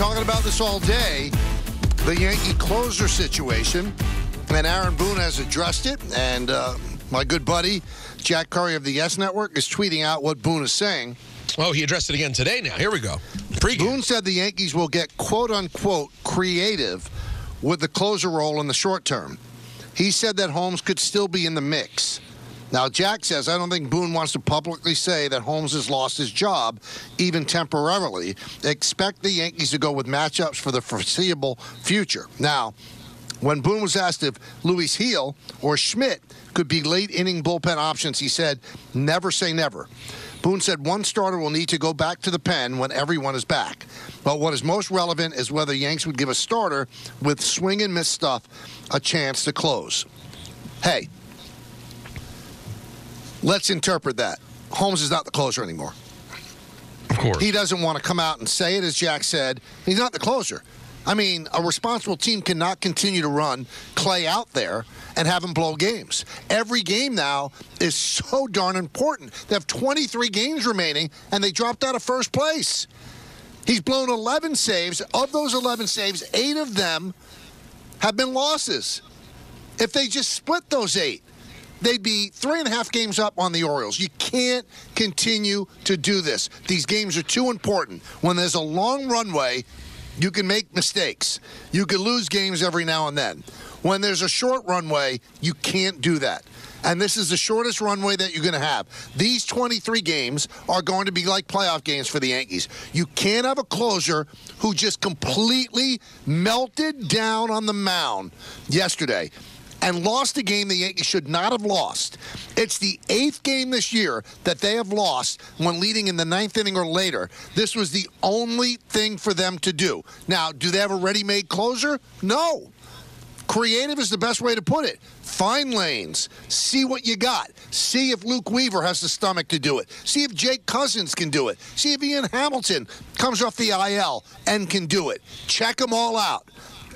talking about this all day. The Yankee closer situation, and Aaron Boone has addressed it. And uh, my good buddy Jack Curry of the Yes Network is tweeting out what Boone is saying. Oh, he addressed it again today. Now here we go. Pre-game. Boone said the Yankees will get quote unquote creative with the closer role in the short term. He said that Holmes could still be in the mix. Now, Jack says, I don't think Boone wants to publicly say that Holmes has lost his job, even temporarily. Expect the Yankees to go with matchups for the foreseeable future. Now, when Boone was asked if Luis Gil or Schmidt could be late inning bullpen options, he said, never say never. Boone said one starter will need to go back to the pen when everyone is back. But what is most relevant is whether Yanks would give a starter with swing and miss stuff a chance to close. Hey, let's interpret that. Holmes is not the closer anymore. Of course. He doesn't want to come out and say it, as Jack said. He's not the closer. I mean, a responsible team cannot continue to run Clay out there and have him blow games. Every game now is so darn important. They have 23 games remaining, and they dropped out of first place. He's blown 11 saves. Of those 11 saves, eight of them have been losses. If they just split those eight, they'd be three and a half games up on the Orioles. You can't continue to do this. These games are too important. When there's a long runway, you can make mistakes. You can lose games every now and then. When there's a short runway, you can't do that. And this is the shortest runway that you're going to have. These 23 games are going to be like playoff games for the Yankees. You can't have a closer who just completely melted down on the mound yesterday and lost a game the Yankees should not have lost. It's the eighth game this year that they have lost when leading in the ninth inning or later. This was the only thing for them to do. Now, do they have a ready made closer? No. Creative is the best way to put it. Find lanes. See what you got. See if Luke Weaver has the stomach to do it. See if Jake Cousins can do it. See if Ian Hamilton comes off the IL and can do it. Check them all out.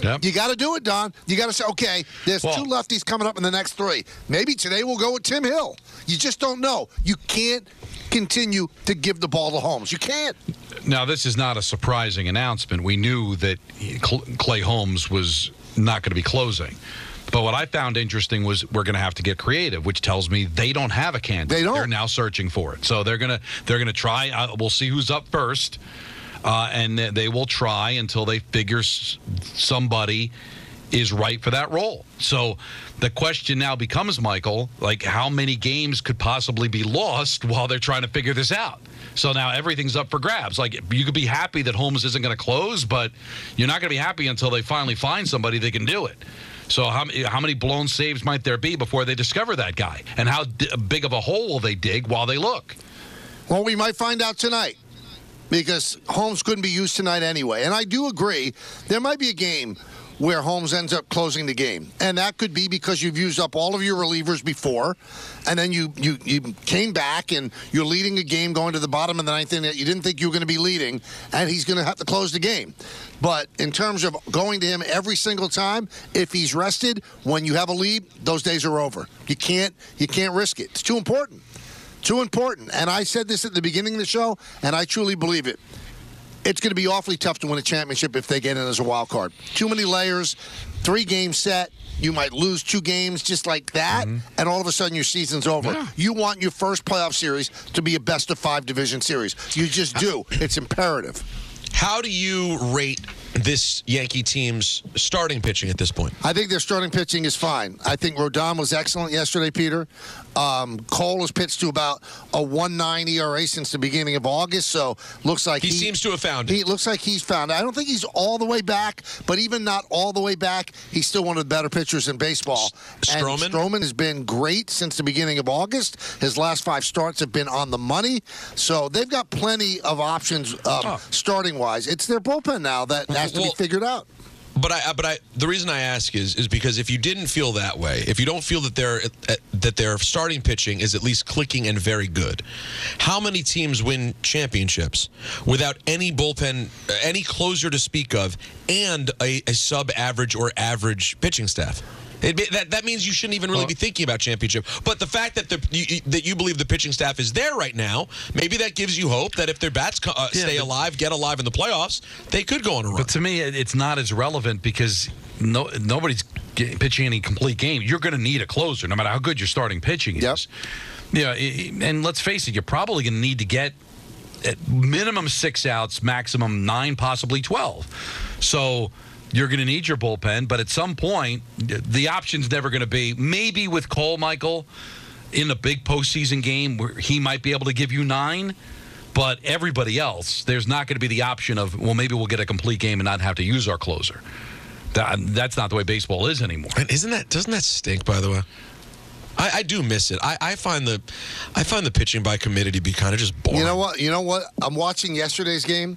Yep. You got to do it, Don. You got to say, okay, there's Well- two lefties coming up in the next three. Maybe today we'll go with Tim Hill. You just don't know. You can't continue to give the ball to Holmes. You can't. Now, this is not a surprising announcement. We knew that Clay Holmes was not going to be closing. But what I found interesting was we're going to have to get creative, which tells me they don't have a candidate. They don't. They're now searching for it. So they're going to they're going to try. Uh, we'll see who's up first, uh, and th- they will try until they figure somebody is right for that role. So the question now becomes, Michael, like how many games could possibly be lost while they're trying to figure this out? So now everything's up for grabs. Like you could be happy that Holmes isn't going to close, but you're not going to be happy until they finally find somebody that can do it. So how, how many blown saves might there be before they discover that guy? And how d- big of a hole will they dig while they look? Well, we might find out tonight because Holmes couldn't be used tonight anyway. And I do agree, there might be a game where Holmes ends up closing the game. And that could be because you've used up all of your relievers before, and then you, you, you came back and you're leading a game going to the bottom of the ninth inning that you didn't think you were going to be leading, and he's going to have to close the game. But in terms of going to him every single time, if he's rested, when you have a lead, those days are over. You can't you can't risk it. It's too important. Too important. And I said this at the beginning of the show, and I truly believe it. It's going to be awfully tough to win a championship if they get in as a wild card. Too many layers, three game set. You might lose two games just like that, mm-hmm. and all of a sudden your season's over. You want your first playoff series to be a best of five division series. You just do. It's imperative. How do you rate this Yankee team's starting pitching at this point? I think their starting pitching is fine. I think Rodon was excellent yesterday, Peter. Um, Cole has pitched to about a 1.9 ERA since the beginning of August, so looks like He seems to have found it. He looks like he's found. it. I don't think he's all the way back, but even not all the way back, he's still one of the better pitchers in baseball. S- Stroman? Stroman has been great since the beginning of August. His last five starts have been on the money, so they've got plenty of options um, starting wise. It's their bullpen now that has to Well- be figured out. But I, but I, the reason I ask is, is because if you didn't feel that way, if you don't feel that their that their starting pitching is at least clicking and very good, how many teams win championships without any bullpen, uh, any closer to speak of, and a, a sub-average or average pitching staff? It, that that means you shouldn't even really be thinking about championship. But the fact that the you, that you believe the pitching staff is there right now, maybe that gives you hope that if their bats uh, Yeah, stay but- alive, get alive in the playoffs, they could go on a run. But to me, it's not as relevant because no nobody's pitching any complete game. You're going to need a closer, no matter how good your starting pitching Yep. is. Yeah, i- i- and let's face it, you're probably going to need to get at minimum six outs, maximum nine, possibly twelve. So. You're going to need your bullpen, but at some point, the option's never going to be maybe with Cole Michael in a big postseason game where he might be able to give you nine. But everybody else, there's not going to be the option of, well, maybe we'll get a complete game and not have to use our closer. That, that's not the way baseball is anymore. And isn't that doesn't that stink? By the way, I, I do miss it. I, I find the I find the pitching by committee to be kind of just boring. You know what? You know what? I'm watching yesterday's game.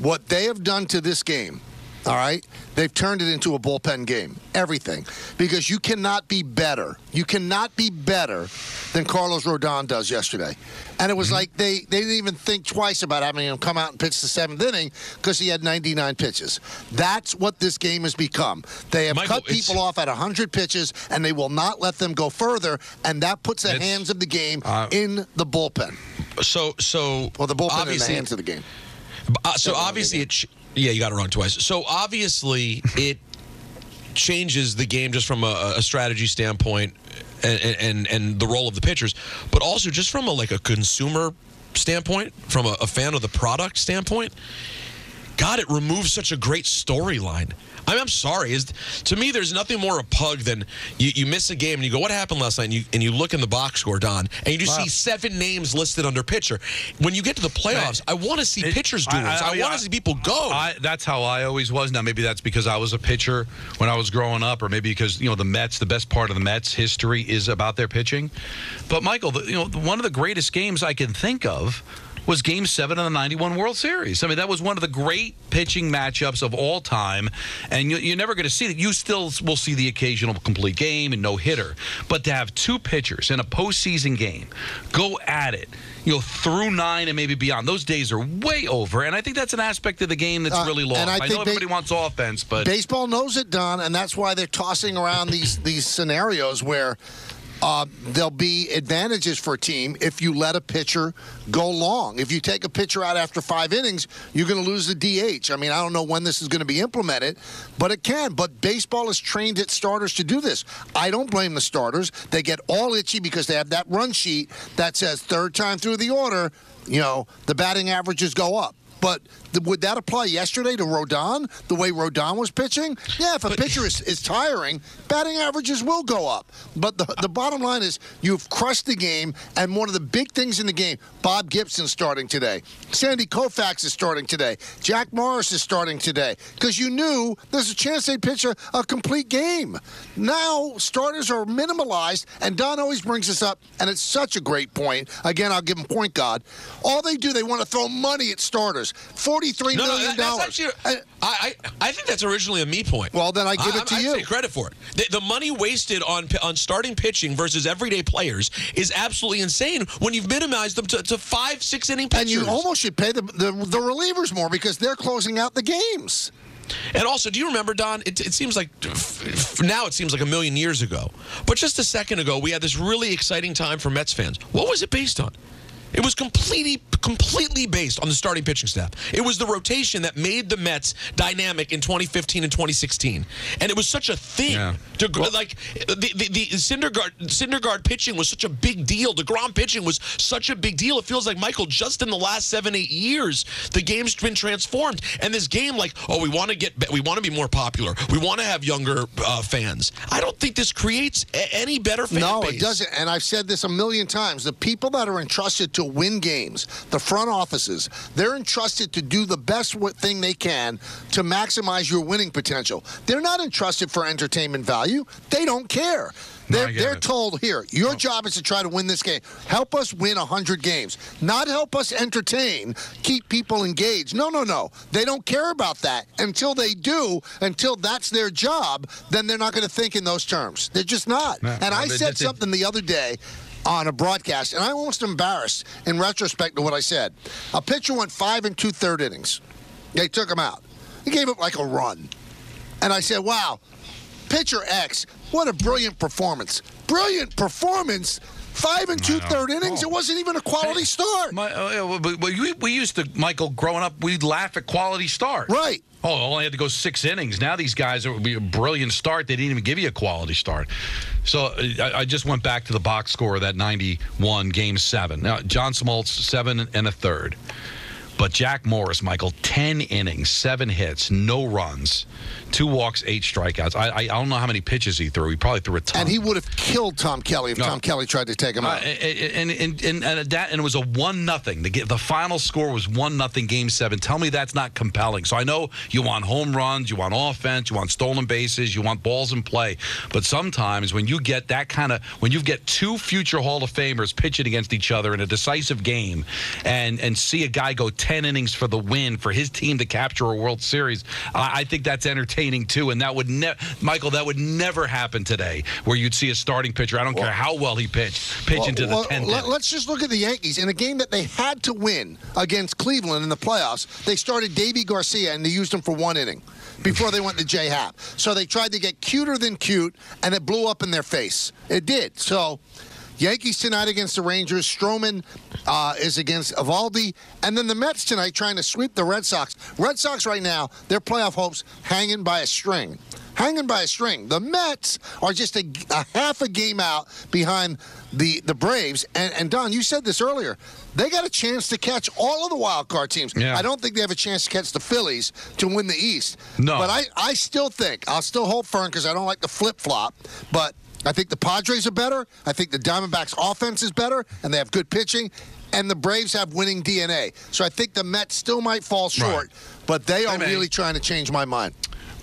What they have done to this game, all right? They've turned it into a bullpen game. Everything. Because you cannot be better. You cannot be better than Carlos Rodon does yesterday. And it was like they, they didn't even think twice about having him come out and pitch the seventh inning because he had 99 pitches. That's what this game has become. They have Michael, cut people off at 100 pitches, and they will not let them go further. And that puts the hands of the game uh, in the bullpen. So so Well, the bullpen in the obviously hands of the game. Uh, so obviously, it ch- yeah, you got it wrong twice. So obviously, it changes the game just from a, a strategy standpoint, and, and and the role of the pitchers, but also just from a like a consumer standpoint, from a, a fan of the product standpoint. God, it removes such a great storyline. I mean, I'm sorry. Is to me, there's nothing more a pug than you, you miss a game and you go, "What happened last night?" And you, and you look in the box score, Don, and you just Wow. see seven names listed under pitcher. When you get to the playoffs, I want to see It- pitchers this. I- I, I- want to see people go. I, that's how I always was. Now, maybe that's because I was a pitcher when I was growing up, or maybe because you know the Mets. The best part of the Mets history is about their pitching. But Michael, the, you know, one of the greatest games I can think of was Game Seven of the '91 World Series. I mean, that was one of the great pitching matchups of all time, and you, you're never going to see that. You still will see the occasional complete game and no hitter, but to have two pitchers in a postseason game go at it. You know, through nine and maybe beyond. Those days are way over, and I think that's an aspect of the game that's Uh, really lost. and I I, know everybody wants offense, but Baseball knows it, Don, and that's why they're tossing around these these scenarios where uh, there'll be advantages for a team if you let a pitcher go long. If you take a pitcher out after five innings, you're going to lose the DH. I mean, I don't know when this is going to be implemented, but it can. But baseball has trained its starters to do this. I don't blame the starters. They get all itchy because they have that run sheet that says third time through the order, you know, the batting averages go up. But would that apply yesterday to Rodon, the way Rodon was pitching? Yeah, if a pitcher is, is tiring, batting averages will go up. But the, the bottom line is you've crushed the game, and one of the big things in the game, Bob Gibson starting today. Sandy Koufax is starting today. Jack Morris is starting today. Because you knew there's a chance they'd pitch a, a complete game. Now, starters are minimalized, and Don always brings this up, and it's such a great point. Again, I'll give him point God. All they do, they want to throw money at starters. Forty-three no, million no, that, that's dollars. actually. I, I I think that's originally a me point. Well, then I give it to I, you. I take credit for it. The, the money wasted on on starting pitching versus everyday players is absolutely insane when you've minimized them to, to five, six inning pitchers. and you almost should pay the, the the relievers more because they're closing out the games. And also, do you remember, Don? It, it seems like now it seems like a million years ago, but just a second ago, we had this really exciting time for Mets fans. What was it based on? It was completely, completely based on the starting pitching staff. It was the rotation that made the Mets dynamic in 2015 and 2016, and it was such a thing. Yeah. To, like the the, the Syndergaard, Syndergaard pitching was such a big deal. deGrom pitching was such a big deal. It feels like Michael just in the last seven, eight years, the game's been transformed. And this game, like, oh, we want to get, we want to be more popular. We want to have younger uh, fans. I don't think this creates a- any better fan no, base. it doesn't. And I've said this a million times. The people that are entrusted to win games, the front offices, they're entrusted to do the best thing they can to maximize your winning potential. They're not entrusted for entertainment value. They don't care. They're, get they're told here, your job is to try to win this game. Help us win 100 games, not help us entertain, keep people engaged. No, no, no. They don't care about that. Until they do, until that's their job, then they're not going to think in those terms. They're just not. No, and no, I said something the other day on a broadcast, and I'm almost embarrassed in retrospect to what I said. A pitcher went five and two third innings. They took him out. He gave up like a run. And I said, wow, pitcher X, what a brilliant performance. Brilliant performance. Five and two third innings. It wasn't even a quality start. My, uh, we, we, we used to, Michael, growing up, we'd laugh at quality start. Right. Oh, only had to go six innings. Now these guys it would be a brilliant start. They didn't even give you a quality start. So I, I just went back to the box score of that 91 game seven. Now John Smoltz seven and a third, but Jack Morris, Michael, 10 innings, seven hits, no runs, two walks, eight strikeouts. I, I, I don't know how many pitches he threw. He probably threw a ton. And he would have killed Tom Kelly if No. Tom Kelly tried to take him Uh, out. and, and, and, and that and it was a one nothing. The, the final score was one nothing. Game seven. Tell me that's not compelling. So I know you want home runs, you want offense, you want stolen bases, you want balls in play. But sometimes when you get that kind of when you get two future Hall of Famers pitching against each other in a decisive game, and and see a guy go ten innings for the win for his team to capture a World Series, I, I think that's entertaining too. And that would never, Michael, that would never happen today, where you'd see a starting pitcher. I don't care how well he pitched, pitch into the Well, let, us just look at the Yankees. In a game that they had to win against Cleveland in the playoffs, they started Deivi Garcia and they used him for one inning before they went to J Happ. So they tried to get cuter than cute, and it blew up in their face. It did. So. Yankees tonight against the Rangers. Stroman uh, is against Eovaldi. And then the Mets tonight trying to sweep the Red Sox. Red Sox right now, their playoff hopes hanging by a string. Hanging by a string. The Mets are just a, a half a game out behind the, the Braves. And, and Don, you said this earlier. They got a chance to catch all of the wild card teams. Yeah. I don't think they have a chance to catch the Phillies to win the East. No. But I, I still think, I'll still hold firm because I don't like the flip flop. But I think the Padres are better. I think the Diamondbacks' offense is better, and they have good pitching. And the Braves have winning DNA. So I think the Mets still might fall short, but they are may. really trying to change my mind.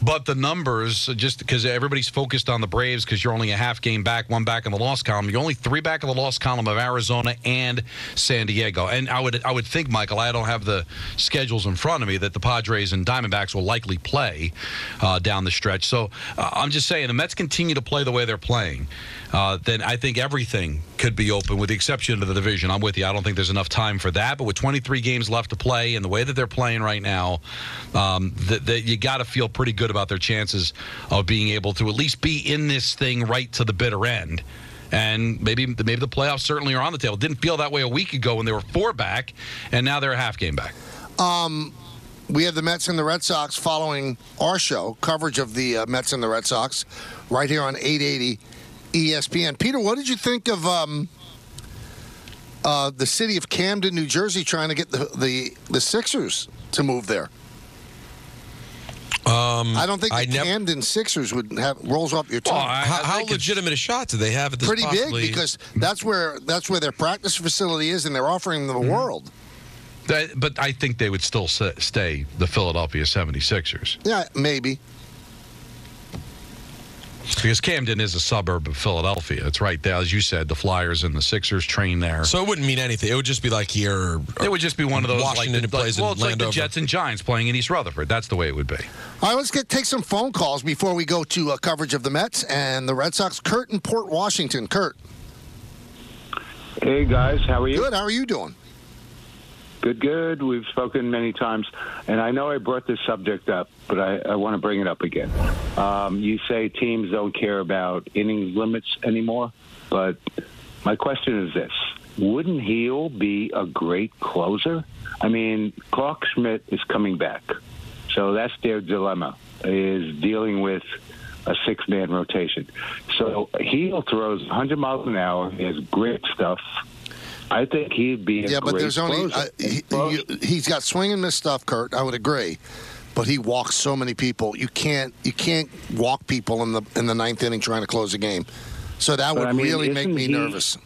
But the numbers, just because everybody's focused on the Braves, because you're only a half game back, one back in the loss column. You're only three back in the loss column of Arizona and San Diego. And I would, I would think, Michael, I don't have the schedules in front of me that the Padres and Diamondbacks will likely play uh, down the stretch. So uh, I'm just saying, the Mets continue to play the way they're playing. Uh, then I think everything could be open, with the exception of the division. I'm with you. I don't think there's enough time for that. But with 23 games left to play, and the way that they're playing right now, um, that that you got to feel pretty good about their chances of being able to at least be in this thing right to the bitter end. And maybe maybe the playoffs certainly are on the table. Didn't feel that way a week ago when they were four back, and now they're a half game back. We have the Mets and the Red Sox following our show, coverage of the uh, Mets and the Red Sox, right here on 880 ESPN. Peter, what did you think of um, uh, the city of Camden, New Jersey, trying to get the the, the Sixers to move there? Um, I don't think I the nev- Camden Sixers would have rolls off your tongue. Well, I- how, how legitimate a shot do they have at this Pretty possibly- big because that's where that's where their practice facility is, and they're offering them the world. That- but I think they would still stay the Philadelphia 76ers Yeah, maybe. Because Camden is a suburb of Philadelphia. It's right there, as you said. The Flyers and the Sixers train there. So it wouldn't mean anything. It would just be like here. It would just be one of those Washington like, plays like, well, in it's like the Landover. Jets and Giants playing in East Rutherford. That's the way it would be. All right, let's get take some phone calls before we go to uh, coverage of the Mets and the Red Sox. Kurt in Port Washington. Kurt, Hey guys, how are you? good. How are you doing? Good, good. We've spoken many times, and I know I brought this subject up, but I, I want to bring it up again. Um, you say teams don't care about innings limits anymore, but my question is this: Wouldn't Gil be a great closer? I mean, Clarke Schmidt is coming back, so that's their dilemma: is dealing with a six-man rotation. So Gil throws 100 miles an hour. He has great stuff. I think he'd be Yeah, but there's only uh, he, he's got swing and miss stuff, Kurt. I would agree, but he walks so many people. You can't you can't walk people in the in the ninth inning trying to close a game. So that But, would I mean, really make me he- nervous.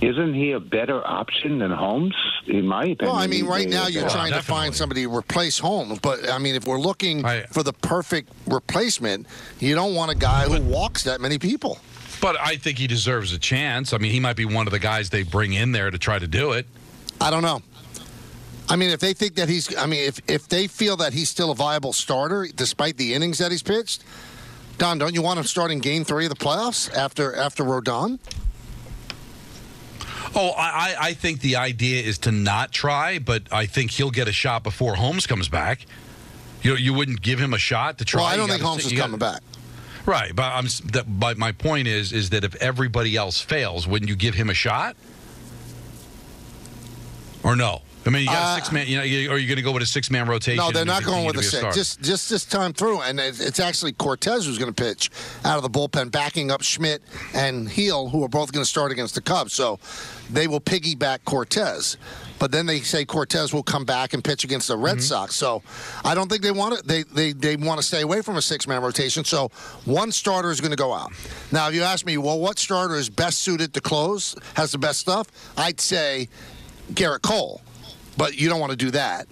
Isn't he a better option than Holmes? In my opinion. Well, I mean, right now you're better trying to find somebody to replace Holmes, but I mean, if we're looking I- for the perfect replacement, you don't want a guy who walks that many people. But I think he deserves a chance. I mean, he might be one of the guys they bring in there to try to do it. I don't know. I mean, if they think that he's, I mean, if if they feel that he's still a viable starter despite the innings that he's pitched, Don, don't you want him starting Game Three of the playoffs after after Rodon? Oh, I, I- think the idea is to not try, but I think he'll get a shot before Holmes comes back. You you wouldn't give him a shot to try. Well, I don't think gotta Holmes is coming gotta- back. Right, but I'm. That, but my point is, is that if everybody else fails, wouldn't you give him a shot? Or no? I mean, you got Uh, a six man. You know, you- are you going to go with a six man rotation? No, they're not going with a six. Just just this time through, and it- it's actually Cortes who's going to pitch out of the bullpen, backing up Schmidt and Gil, who are both going to start against the Cubs. So they will piggyback Cortes. But then they say Cortes will come back and pitch against the Red Sox. So I don't think they want to. They they, they want to stay away from a six man rotation. So one starter is going to go out. Now, if you ask me, well, what starter is best suited to close, has the best stuff? I'd say Gerrit Cole. But you don't want to do that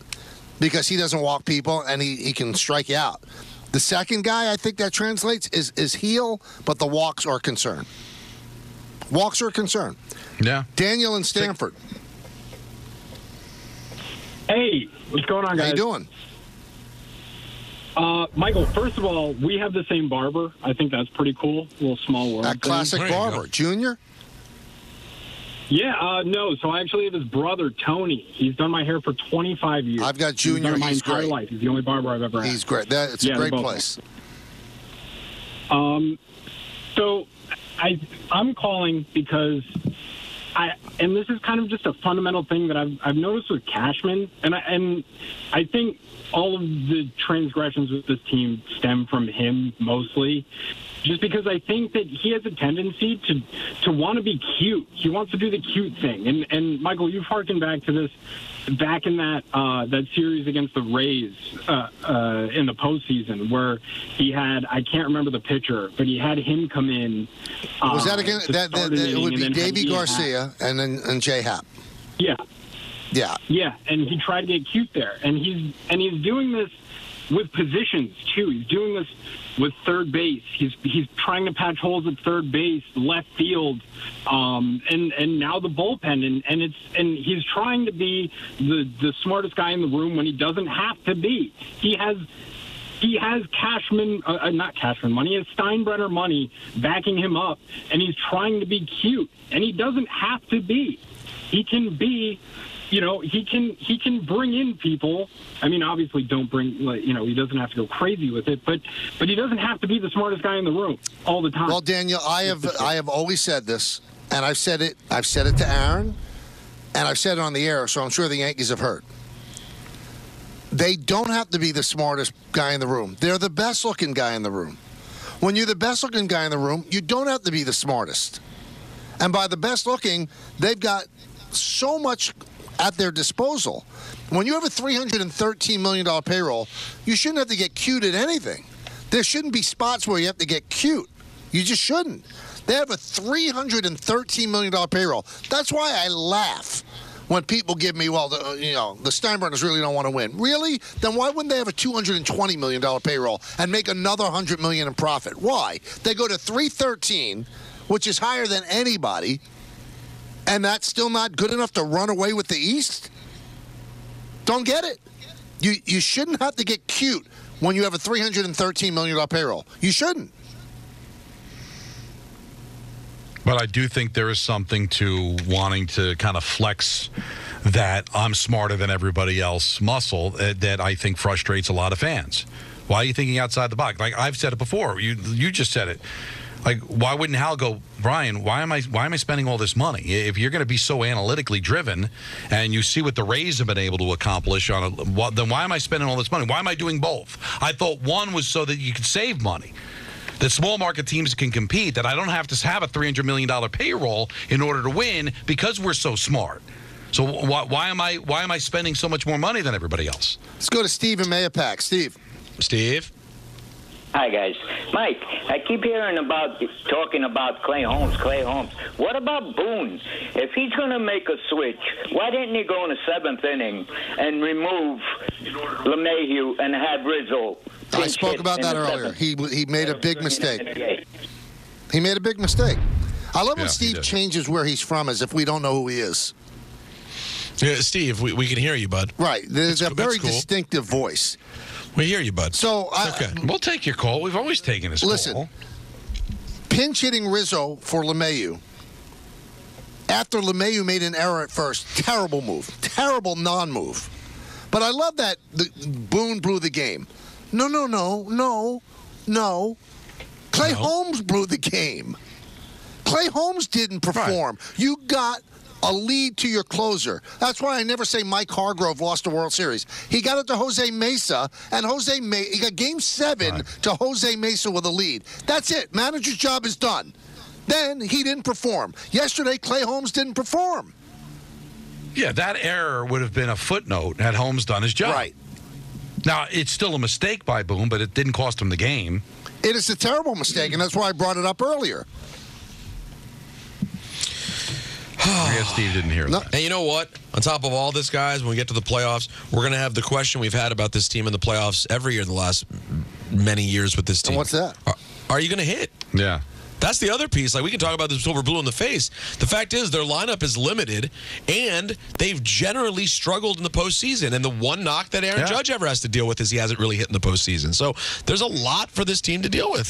because he doesn't walk people and he, he can strike you out. The second guy I think that translates is is Gil, but the walks are a concern. Walks are a concern. yeah. Daniel and Stamford, Hey, what's going on, guys? how you doing? Uh, Michael, first of all, we have the same barber. I think that's pretty cool. A little small world. That classic There you go. barber, Junior. Yeah, uh, no. So I actually have his brother, Tony. He's done my hair for 25 years. I've got He's Junior. done my He's entire great. life. He's the only barber I've ever had. He's great. That it's Yeah, a great both place. Um, so I I'm calling because I and this is kind of just a fundamental thing that I've I've noticed with Cashman and I and I think all of the transgressions with this team stem from him mostly. Just because I think that he has a tendency to to want to be cute. He wants to do the cute thing. And and Michael, you've harkened back to this back in that uh, that series against the Rays uh, uh, in the postseason, where he had I can't remember the pitcher, but he had him come in. Was that again? That, that, that it would be Deivi Garcia and then and Jay Happ. Yeah, Yeah, yeah, and he tried to get cute there, and he's and he's doing this with positions too. He's doing this with third base. He's he's trying to patch holes at third base, left field, um, and and now the bullpen, and and it's and he's trying to be the the smartest guy in the room when he doesn't have to be. He has. He has Cashman, uh, uh, not Cashman money, he has Steinbrenner money backing him up, and he's trying to be cute, and he doesn't have to be. He can be you know he can he can bring in people i mean obviously don't bring like you know he doesn't have to go crazy with it but but he doesn't have to be the smartest guy in the room all the time Well, Daniel, I have I have always said this, and I've said it. I've said it to Aaron, and I've said it on the air, so I'm sure the Yankees have heard. They don't have to be the smartest guy in the room. They're the best looking guy in the room. When you're the best looking guy in the room, you don't have to be the smartest. And by the best looking, they've got so much at their disposal. When you have a $313 million payroll, you shouldn't have to get cute at anything. There shouldn't be spots where you have to get cute. You just shouldn't. They have a $313 million payroll. That's why I laugh when people give me, well, the, uh, you know, the Steinbrenners really don't want to win. Really? Then why wouldn't they have a $220 million payroll and make another 100 million in profit? Why? They go to 313, which is higher than anybody, and that's still not good enough to run away with the East? Don't get it. You, you shouldn't have to get cute when you have a $313 million payroll. You shouldn't. But I do think there is something to wanting to kind of flex that I'm smarter than everybody else muscle that, that I think frustrates a lot of fans. Why are you thinking outside the box? Like I've said it before. You you just said it. Like why wouldn't Hal go, Brian? Why am I why am I spending all this money? If you're going to be so analytically driven, and you see what the Rays have been able to accomplish on a, well, then why am I spending all this money? Why am I doing both? I thought one was so that you could save money that small market teams can compete, that I don't have to have a $300 million payroll in order to win because we're so smart. So why, why am I why am I spending so much more money than everybody else? Let's go to Steve in Mahopac. Steve. Steve? Hi guys, Mike. I keep hearing about talking about Clay Holmes. Clay Holmes. What about Boone? If he's going to make a switch, why didn't he go in the seventh inning and remove LeMahieu and have Rizzo? I spoke about that earlier. seventh? He he made a big mistake. He made a big mistake. I love Yeah, when he Steve changes where he's from as if we don't know who he is. Yeah, Steve, we, we can hear you, bud. Right. There's a very cool. distinctive voice. We hear you, bud. So I, okay. We'll take your call. We've always taken his call. Listen. call. pinch hitting Rizzo for LeMahieu. After LeMahieu made an error at first, terrible move, terrible non-move. But I love that the, Boone blew the game. No, no, no, no, no. Clay No. Holmes blew the game. Clay Holmes didn't perform. You got a lead to your closer. That's why I never say Mike Hargrove lost the World Series. He got it to Jose Mesa, and Jose he got Game Seven to Jose Mesa with a lead. That's it. Manager's job is done. Then he didn't perform. Yesterday, Clay Holmes didn't perform. Yeah, that error would have been a footnote had Holmes done his job. Right. Now, it's still a mistake by Boone, but it didn't cost him the game. It is a terrible mistake, and that's why I brought it up earlier. I guess Steve didn't hear No. that. And you know what? On top of all this, guys, when we get to the playoffs, we're going to have the question we've had about this team in the playoffs every year in the last many years with this team. And what's that? Are, are you going to hit? Yeah. That's the other piece. Like we can talk about this until we're blue in the face. The fact is, their lineup is limited, and they've generally struggled in the postseason. And the one knock that Aaron Yeah. Judge ever has to deal with is he hasn't really hit in the postseason. So there's a lot for this team to deal with.